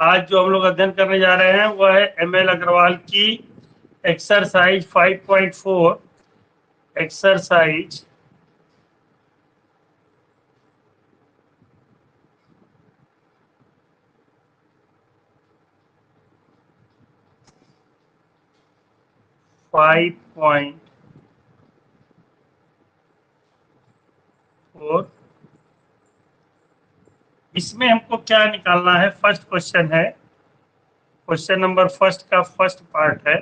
आज जो हम लोग अध्ययन करने जा रहे हैं वह है एम एल अग्रवाल की एक्सरसाइज 5.4 एक्सरसाइज फाइव पॉइंट इसमें हमको क्या निकालना है फर्स्ट क्वेश्चन है क्वेश्चन नंबर फर्स्ट का फर्स्ट पार्ट है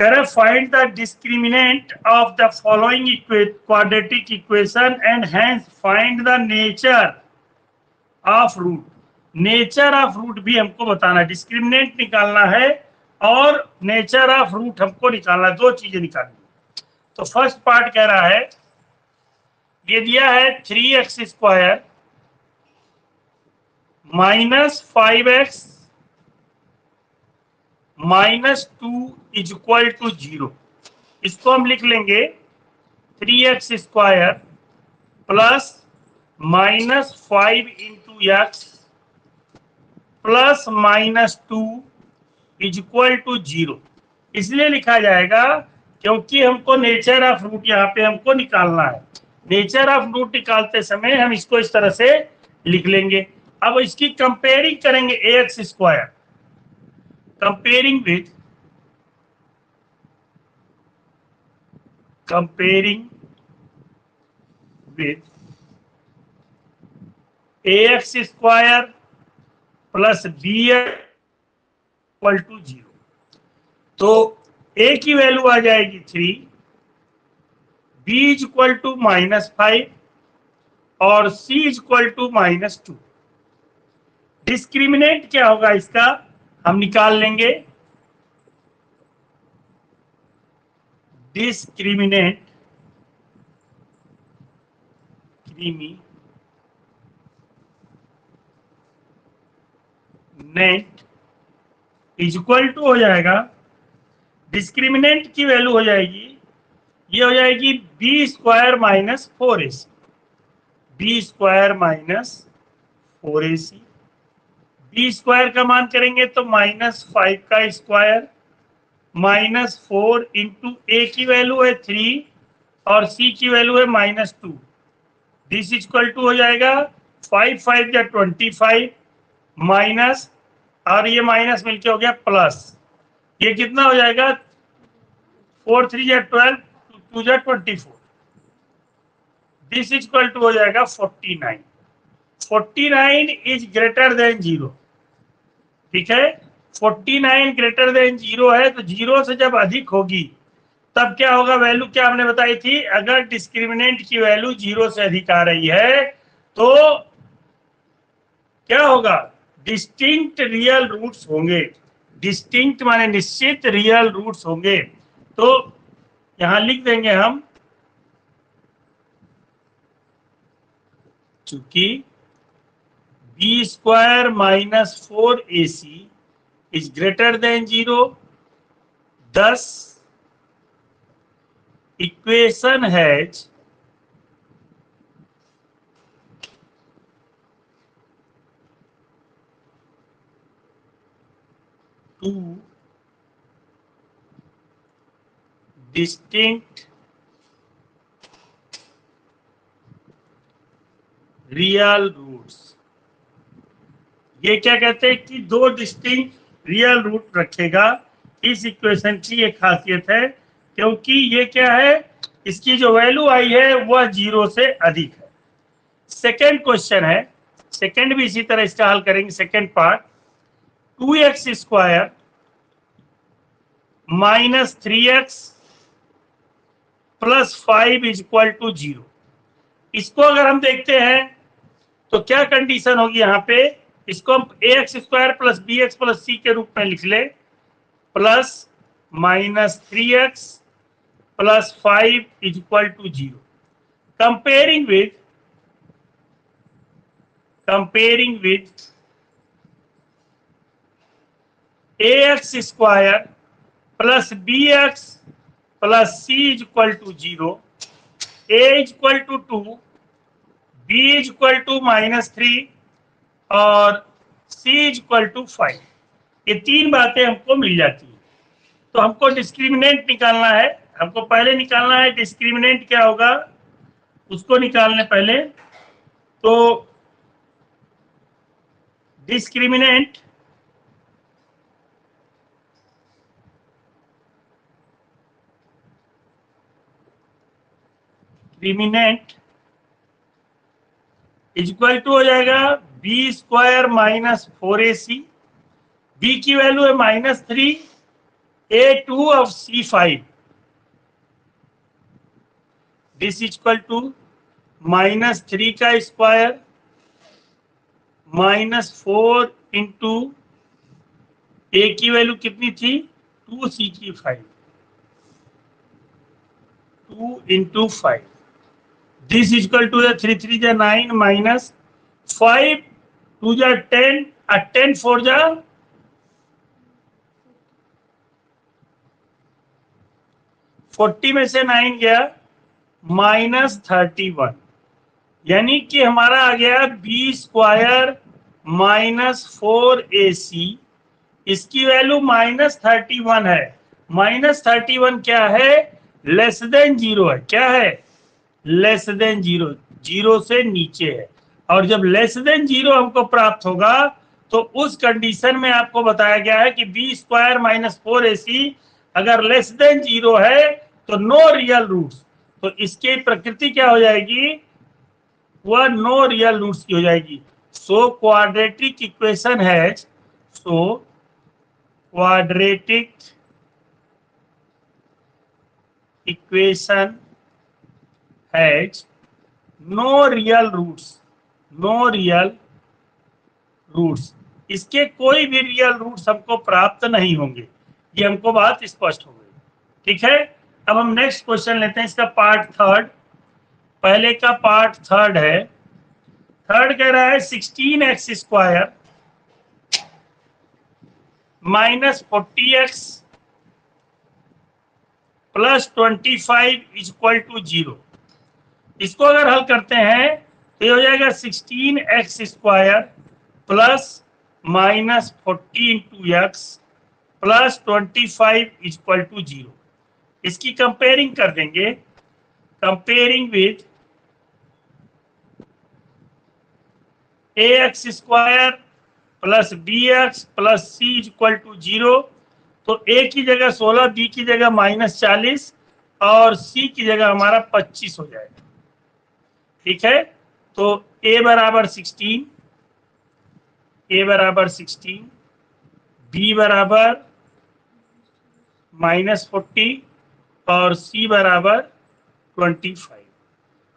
find the discriminant of the following quadratic equation and hence find the nature of root nature of root भी हमको बताना है डिस्क्रिमिनेंट निकालना है और नेचर ऑफ रूट हमको निकालना दो चीजें निकालनी तो फर्स्ट पार्ट कह रहा है ये दिया है three x square minus five x minus two is equal to zero इसको हम लिख लेंगे three x square plus minus five into x plus minus two is equal to zero इसलिए लिखा जाएगा क्योंकि हमको नेचर ऑफ रूट यहाँ पे हमको निकालना है नेचर ऑफ रूट निकालते समय हम इसको इस तरह से लिख लेंगे अब इसकी कंपेयरिंग करेंगे a x square comparing with comparing with a x square plus b equal to zero तो ए की वैल्यू आ जाएगी three b is equal to minus five और c is equal to minus two discriminate क्या होगा इसका हम निकाल लेंगे discriminate criminate is equal to हो जाएगा डिस्क्रिमिनेंट की वैल्यू हो जाएगी ये हो जाएगी B square minus four A C B square minus four A C E square का मान करेंगे तो माइनस फाइव का square minus four into A की वैल्यू है थ्री और सी की वैल्यू है minus two this equal to हो जाएगा फाइव फाइव या ट्वेंटी फाइव माइनस और ये माइनस मिलके हो गया प्लस ये कितना हो जाएगा फोर थ्री या ट्वेल्व टू या twenty four this equal to हो जाएगा forty nine forty nine is greater than zero ठीक है 49 ग्रेटर देन जीरो है तो जीरो से जब अधिक होगी तब क्या होगा वैल्यू क्या हमने बताई थी अगर डिस्क्रिमिनेंट की वैल्यू जीरो से अधिक आ रही है तो क्या होगा डिस्टिंक्ट रियल रूट्स होंगे डिस्टिंक्ट माने निश्चित रियल रूट्स होंगे तो यहां लिख देंगे हम चूंकि b square minus 4ac is greater than 0. Thus, equation has two distinct real roots. ये क्या कहते हैं कि दो डिस्टिंग रियल रूट रखेगा इस इक्वेशन की एक खासियत है क्योंकि ये क्या है इसकी जो वैल्यू आई है वह जीरो से अधिक है सेकेंड क्वेश्चन है सेकेंड भी इसी तरह इसका हल करेंगे second part two x square minus three x plus five is equal to zero इसको अगर हम देखते हैं तो क्या कंडीशन होगी यहां पे इसको हम a x square plus b x plus c के रूप में लिख ले plus minus three x plus five is equal to zero comparing with comparing with a x square plus b x plus c is equal to zero a is equal to two b is equal to minus three और c is equal to five ये तीन बातें हमको मिल जाती हैं तो हमको discriminant निकालना है हमको पहले निकालना है डिस्क्रिमिनेंट क्या होगा उसको निकालने पहले तो discriminant discriminant is equal to हो जाएगा b square minus four a c b की वैल्यू है minus three a two of c five this equal to minus three का square minus four into a की वैल्यू कितनी थी two c की five two into five this equal to three three जा nine minus five two जा ten और ten four जा forty में से नाइन गया माइनस थर्टी वन यानी कि हमारा आ गया b square minus four a c इसकी वैल्यू माइनस थर्टी वन है माइनस थर्टी वन क्या है लेस देन जीरो है क्या है लेस देन जीरो जीरो से नीचे है और जब लेस देन जीरो हमको प्राप्त होगा तो उस कंडीशन में आपको बताया गया है कि b square minus four a c अगर लेस देन जीरो है तो नो रियल रूट्स तो इसकी प्रकृति क्या हो जाएगी वह नो रियल रूट्स की हो जाएगी सो क्वाड्रेटिक इक्वेशन है so quadratic equation has no real roots no real roots इसके कोई भी रियल रूट्स हमको प्राप्त नहीं होंगे ये हमको बात स्पष्ट हो गई ठीक है अब हम नेक्स्ट क्वेश्चन लेते हैं इसका पार्ट थर्ड पहले का पार्ट थर्ड है थर्ड कह रहा है sixteen x square minus forty x plus twenty five is equal to zero इसको अगर हल करते हैं तो ये हो जाएगा sixteen x square plus minus forty into x plus twenty five is equal to zero इसकी कंपेयरिंग कर देंगे comparing with a x square plus b x plus c is equal to zero तो ए की जगह सोलह बी की जगह minus चालीस और सी की जगह हमारा पच्चीस हो जाएगा ठीक है तो ए बराबर सिक्सटीन ए बराबर सिक्सटीन बी बराबर माइनस फोर्टी और सी बराबर ट्वेंटी फाइव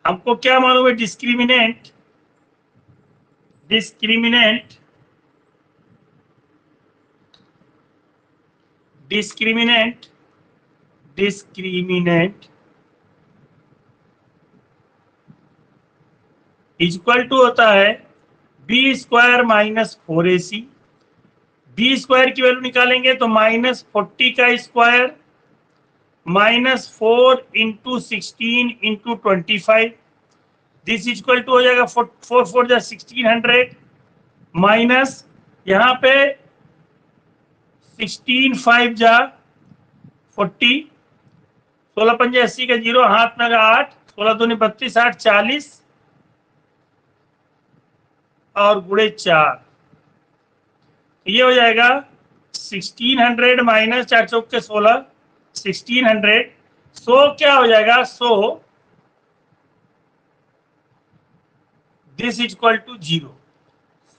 हमको क्या मालूम है discriminant discriminant discriminant discriminant equal to होता है b square minus four a c b square की वैल्यू निकालेंगे तो माइनस फोर्टी का square minus four into sixteen into twenty five this equal to हो जाएगा फोर फोर जा सिक्सटीन हंड्रेड माइनस यहाँ पे सिक्सटीन फाइव जा फोर्टी सोलह पंजा अस्सी का जीरो हाथ में आठ सोलह दो बत्तीस आठ चालीस और गुड़े चार ये हो जाएगा 1600 माइनस चार चौक के सोलह सिक्सटीन हंड्रेड सो क्या हो जाएगा so this equal to zero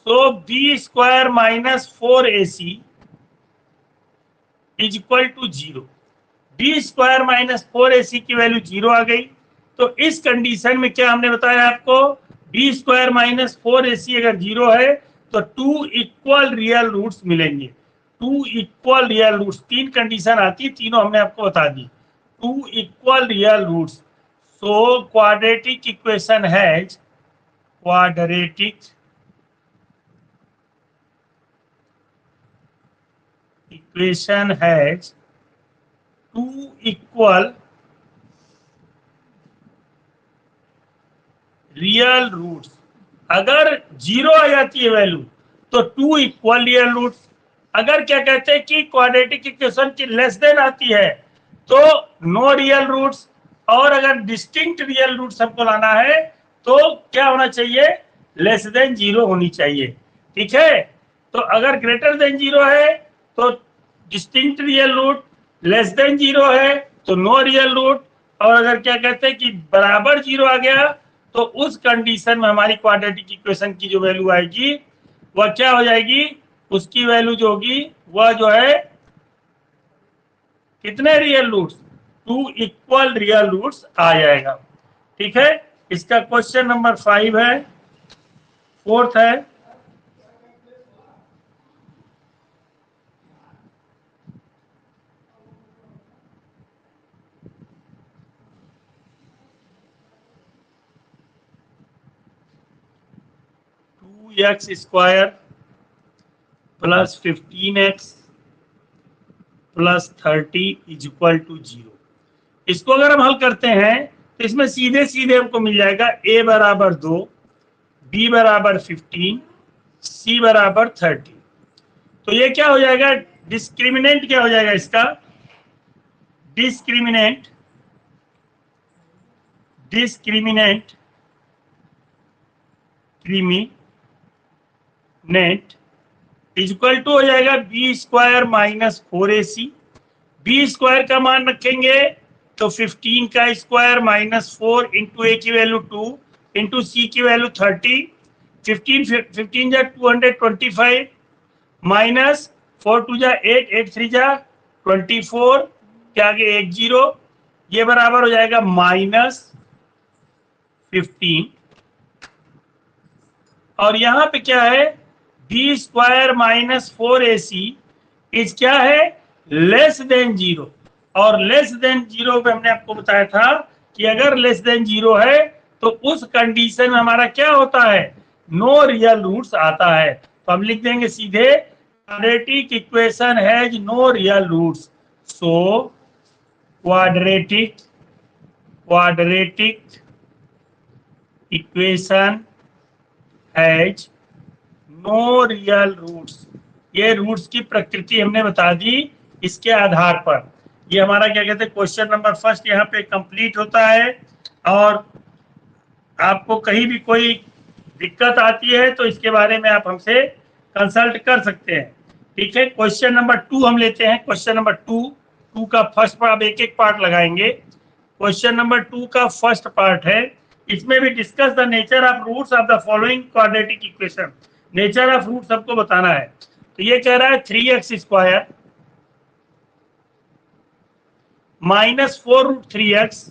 so b square minus four a c is equal to zero b square minus four a c की वैल्यू जीरो आ गई तो इस कंडीशन में क्या हमने बताया आपको b square minus four a c अगर जीरो है तो टू इक्वल रियल रूट्स मिलेंगे टू इक्वल रियल रूट्स तीन कंडीशन आती है तीनों हमने आपको बता दी two equal real roots so quadratic equation has quadratic equation has two real roots अगर जीरो आ जाती है वैल्यू तो टू इक्वल रियल रूट्स अगर क्या कहते हैं कि क्वाड्रेटिक इक्वेशन की लेस देन आती है तो नो रियल रूट्स और अगर डिस्टिंक्ट रियल रूट सबको लाना है तो क्या होना चाहिए लेस देन जीरो होनी चाहिए ठीक है तो अगर ग्रेटर देन जीरो है तो distinct real root less than zero है तो नो रियल रूट और अगर क्या कहते हैं कि बराबर जीरो आ गया तो उस कंडीशन में हमारी क्वाड्रेटिक इक्वेशन की जो वैल्यू आएगी वह क्या हो जाएगी उसकी वैल्यू जो होगी वह जो है कितने real roots two equal real roots आ जाएगा ठीक है इसका क्वेश्चन नंबर फाइव है फोर्थ है x square plus fifteen x plus thirty is equal to zero इसको अगर हम हल करते हैं तो इसमें सीधे सीधे हमको मिल जाएगा ए बराबर दो बी बराबर फिफ्टीन सी बराबर थर्टी तो ये क्या हो जाएगा डिस्क्रिमिनेंट क्या हो जाएगा इसका डिस्क्रिमिनेंट डिस्क्रिमिनेंट क्रिमी नेट इज इक्वल टू हो जाएगा b square minus four a c b square का मान रखेंगे तो 15 का square minus four into a की वैल्यू टू इंटू सी की वैल्यू थर्टी फिफ्टीन फिफ्टीन जा two hundred twenty five minus four two जा एट एट थ्री जा ट्वेंटी फोर के आगे एक जीरो ये बराबर हो जाएगा माइनस फिफ्टीन और यहां पे क्या है b square minus four a c is क्या है लेस देन जीरो और लेस देन जीरो पे हमने आपको बताया था कि अगर लेस देन जीरो है तो उस कंडीशन में हमारा क्या होता है नो रियल रूट्स आता है तो हम लिख देंगे सीधे quadratic equation has no real roots so quadratic quadratic equation has no real roots ये रूट्स की प्रकृति हमने बता दी इसके आधार पर ये हमारा क्या कहते हैं क्वेश्चन नंबर फर्स्ट यहाँ पे कंप्लीट होता है और आपको कहीं भी कोई दिक्कत आती है तो इसके बारे में आप हमसे कंसल्ट कर सकते हैं ठीक है क्वेश्चन नंबर टू हम लेते हैं क्वेश्चन नंबर टू टू का फर्स्ट पार्ट आप एक एक पार्ट लगाएंगे क्वेश्चन नंबर टू का फर्स्ट पार्ट है इसमें भी discuss the nature of roots of the following quadratic equation nature of root सबको बताना है तो ये कह रहा है three x square minus four root three x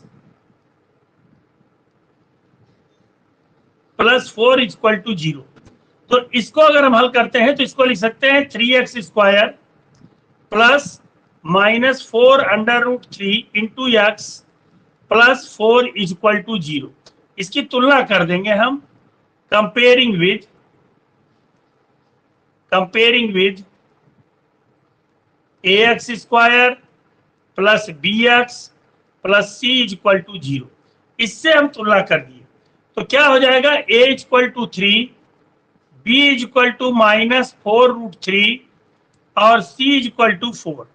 plus four equal to zero तो इसको अगर हम हल करते हैं तो इसको लिख सकते हैं three x square plus minus four under root three into x plus four equal to zero इसकी तुलना कर देंगे हम comparing with comparing with ax square plus bx plus c is equal to zero इससे हम तुलना कर दिए तो क्या हो जाएगा a is equal to three b is equal to minus four root three और c is equal to four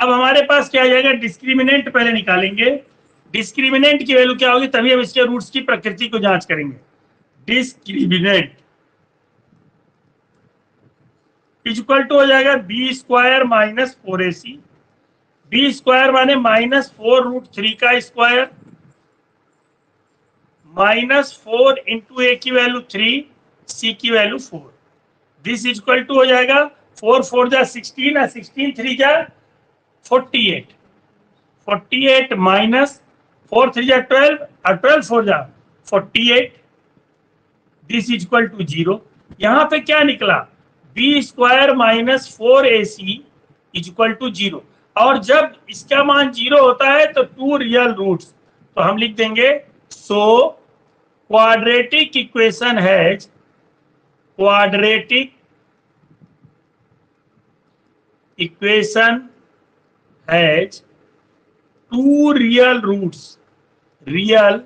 अब हमारे पास क्या आ जाएगा डिस्क्रिमिनेंट पहले निकालेंगे डिस्क्रिमिनेंट की वैल्यू क्या होगी तभी हम इसके रूट्स की प्रकृति को जांच करेंगे डिस्क्रिमिनेंट इजक्वल टू हो जाएगा b square minus four a c b square माने माइनस फोर रूट थ्री का square minus four into a की वैल्यू थ्री सी की value four this equal to हो जाएगा फोर फोर जा सिक्सटीन और सिक्सटीन थ्री जा forty eight forty eight minus four three जा ट्वेल्व और ट्वेल्व फोर जा forty eight this equal to zero यहां पे क्या निकला b square minus four a c is equal to zero और जब इसका मान जीरो होता है तो टू रियल रूट तो हम लिख देंगे so quadratic equation has quadratic equation has two real roots real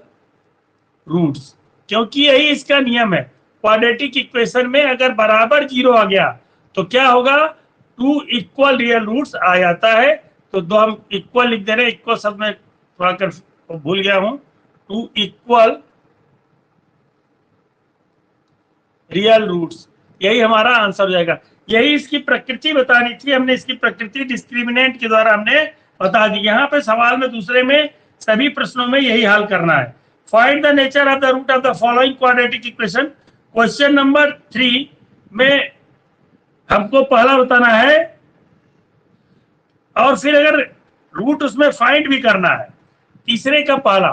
roots क्योंकि यही इसका नियम है क्वाड्रेटिक इक्वेशन में अगर बराबर जीरो आ गया तो क्या होगा टू इक्वल रियल रूट्स आ जाता है तो दो हम इक्वल लिख दे रहे हैं इक्वल सब में थोड़ा कर भूल गया हूं टू इक्वल रियल रूट्स यही हमारा आंसर हो जाएगा यही इसकी प्रकृति बतानी थी हमने इसकी प्रकृति डिस्क्रिमिनेंट के द्वारा हमने बता दी यहाँ पे सवाल में दूसरे में सभी प्रश्नों में यही हल करना है find the nature of the root of the following quadratic equation question number three में हमको पहला बताना है और फिर अगर रूट उसमें फाइंड भी करना है तीसरे का पहला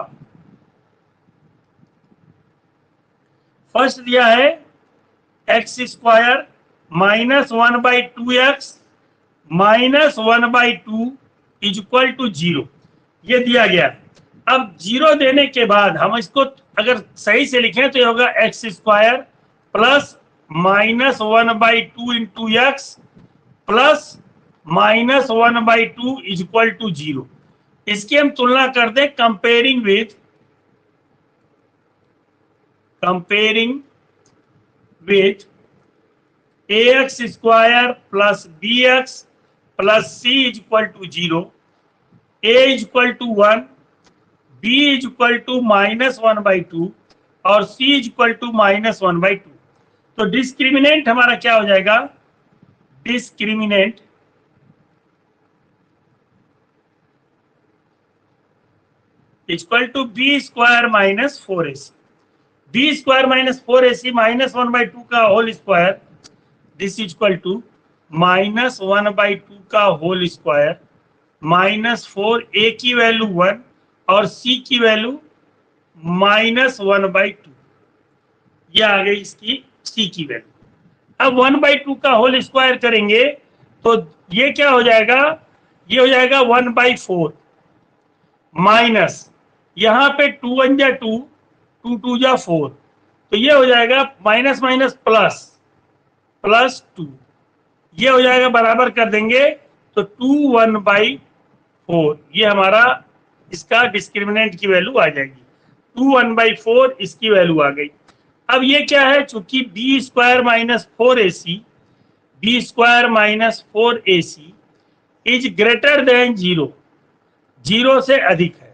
फर्स्ट दिया है x square minus one by two x minus one by two is equal to zero ये दिया गया अब जीरो देने के बाद हम इसको अगर सही से लिखें तो ये होगा x square plus minus one by two into x plus minus one by two is equal to zero इसकी हम तुलना कर दें comparing with comparing with a x square plus b x plus c is equal to zero a is equal to one b is equal to minus one by two और c is equal to minus one by two तो discriminant हमारा क्या हो जाएगा discriminant equal to B square minus four A C B square minus four A C minus one by two का whole square this equal to minus one by two का whole square minus four A की value one और C की value minus one by two यह आ गई इसकी C की वैल्यू अब वन बाई टू का होल स्क्वायर करेंगे तो ये क्या हो जाएगा ये हो जाएगा वन बाई फोर माइनस यहां पे टू वन जा टू टू टू जा फोर तो ये हो जाएगा minus minus plus plus two ये हो जाएगा बराबर कर देंगे तो टू वन बाई फोर ये हमारा इसका डिस्क्रिमिनेंट की वैल्यू आ जाएगी टू वन बाई फोर इसकी वैल्यू आ गई अब ये क्या है चूंकि b square minus four a c b square minus four a c is greater than zero zero से अधिक है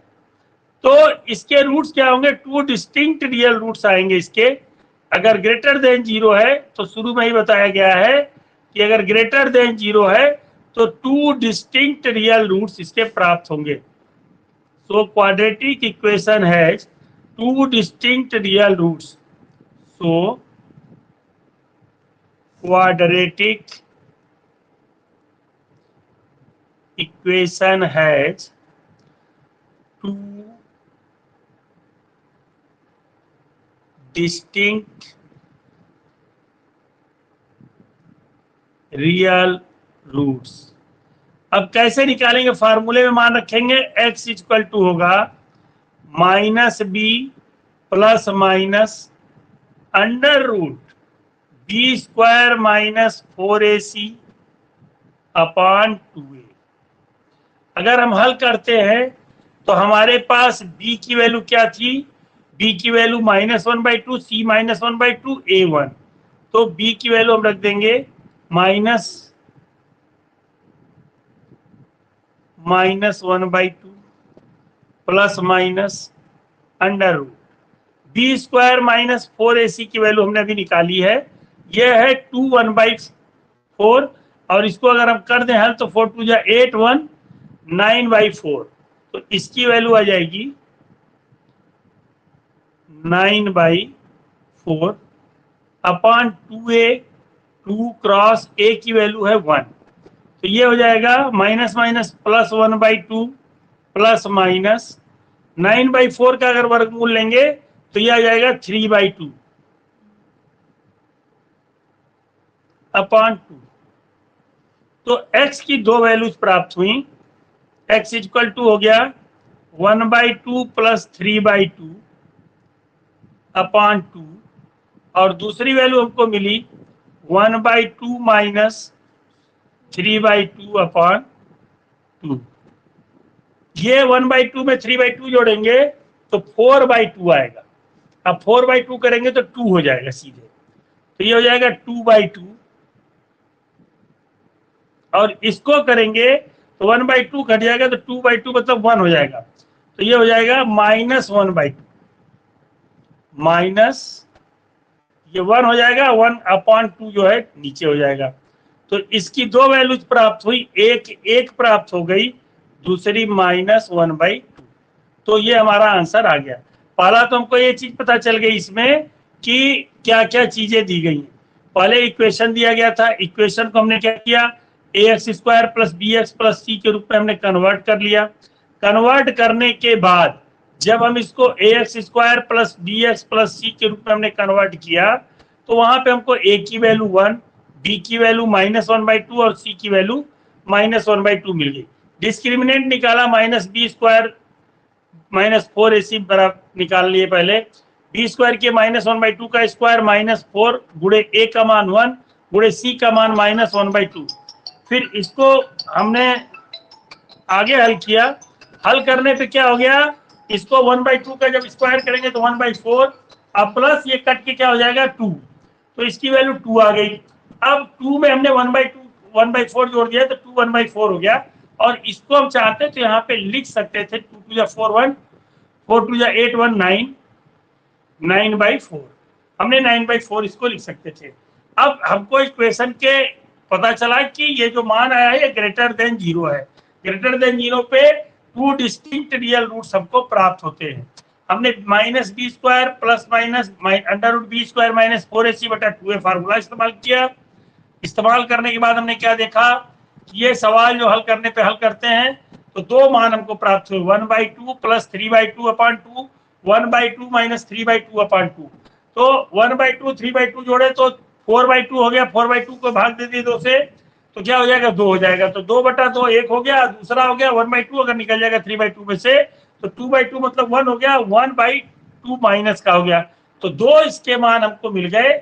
तो इसके रूट्स क्या होंगे टू डिस्टिंक्ट रियल रूट्स आएंगे इसके अगर ग्रेटर देन जीरो है तो शुरू में ही बताया गया है कि अगर ग्रेटर देन जीरो है तो टू डिस्टिंक्ट रियल रूट्स इसके प्राप्त होंगे सो क्वाड्रेटिक इक्वेशन है two distinct real roots So, quadratic equation has two distinct real roots अब कैसे निकालेंगे फार्मूले में मान रखेंगे x इज इक्वल टू होगा minus b plus minus under root b square minus four a c upon two a अगर हम हल करते हैं तो हमारे पास b की वैल्यू क्या थी b की value minus one by two c minus one by two a one तो b की वैल्यू हम रख देंगे minus minus one by two plus minus under root b square minus four a c की value हमने अभी निकाली है ये है टू वन बाई फोर और इसको अगर हम कर दें हल तो फोर टू जा eight one nine by four तो इसकी वैल्यू आ जाएगी nine by four upon two a two cross a की वैल्यू है वन तो ये हो जाएगा minus minus plus one by two plus minus nine by four का अगर वर्गमूल लेंगे तो यह आ जाएगा three by two upon two तो x की दो वैल्यूज प्राप्त हुई x इक्वल टू हो गया one by two plus three by two upon two और दूसरी वैल्यू हमको मिली one by two minus three by two upon two ये वन बाई टू में थ्री बाई टू जोड़ेंगे तो फोर बाई टू आएगा अब फोर बाई टू करेंगे तो टू हो जाएगा सीधे तो ये हो जाएगा टू बाई टू और इसको करेंगे तो वन बाई टू घट जाएगा तो टू बाई टू मतलब वन हो जाएगा तो ये हो जाएगा minus one by two minus ये वन हो जाएगा वन अपॉन टू जो है नीचे हो जाएगा तो इसकी दो वैल्यूज प्राप्त हुई एक एक प्राप्त हो गई दूसरी माइनस वन बाई टू तो ये हमारा आंसर आ गया पहला तो हमको ये चीज पता चल गई इसमें कि क्या क्या चीजें दी गई हैं पहले इक्वेशन दिया गया था इक्वेशन को हमने क्या किया a x square plus b x plus c के रूप में हमने कन्वर्ट कर लिया कन्वर्ट करने के बाद जब हम इसको a x square plus b x plus c के रूप में हमने कन्वर्ट किया तो वहां पे हमको ए की वैल्यू वन बी की value minus one by two और सी की value minus one by two मिल गई डिस्क्रिमिनेंट निकाला minus B square minus four A C बराबर निकाल लिए पहले बी स्क्वायर के माइनस वन बाई टू का स्क्वायर माइनस फोर गुड़े ए का मान वन गुड़े सी का मान माइनस वन बाई टू फिर इसको हमने आगे हल किया हल करने पे क्या हो गया इसको वन बाई टू का जब स्क्वायर करेंगे तो वन बाई फोर अब प्लस ये कट के क्या हो जाएगा टू तो इसकी वैल्यू टू आ गई अब टू में हमने one by two one by four जोड़ दिया तो टू वन बाई फोर हो गया और इसको हम चाहते तो यहाँ पे लिख सकते थे टू टू या फोर वन फोर टू या eight one nine nine by four हमने नाइन बाई फोर इसको लिख सकते थे अब हमको इस क्वेश्चन के पता चला कि ये जो मान आया है ये ग्रेटर देन जीरो है ग्रेटर देन जीरो पे टू डिस्टिंक्ट रियल रूट सबको प्राप्त होते हैं हमने minus b square plus minus under root b square minus four a c बटा टू ए फार्मूला इस्तेमाल किया इस्तेमाल करने के बाद हमने क्या देखा ये सवाल जो हल करने पे हल करते हैं तो दो मान हमको प्राप्त हुए one by two plus three by two upon two one by two minus three by two upon two तो one by two three by two जोड़े तो फोर बाई टू हो गया फोर बाई टू को भाग दे दिए दो से तो क्या हो जाएगा दो हो जाएगा तो दो बटा दो एक हो गया दूसरा हो गया वन बाई टू अगर निकल जाएगा थ्री बाई टू में से तो टू बाई टू मतलब वन हो गया वन बाई टू माइनस का हो गया तो दो इसके मान हमको मिल गए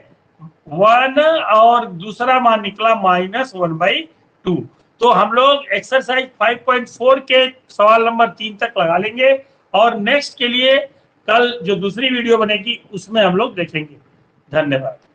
वन और दूसरा मान निकला माइनस वन बाई टू तो हम लोग एक्सरसाइज 5.4 के सवाल नंबर तीन तक लगा लेंगे और नेक्स्ट के लिए कल जो दूसरी वीडियो बनेगी उसमें हम लोग देखेंगे धन्यवाद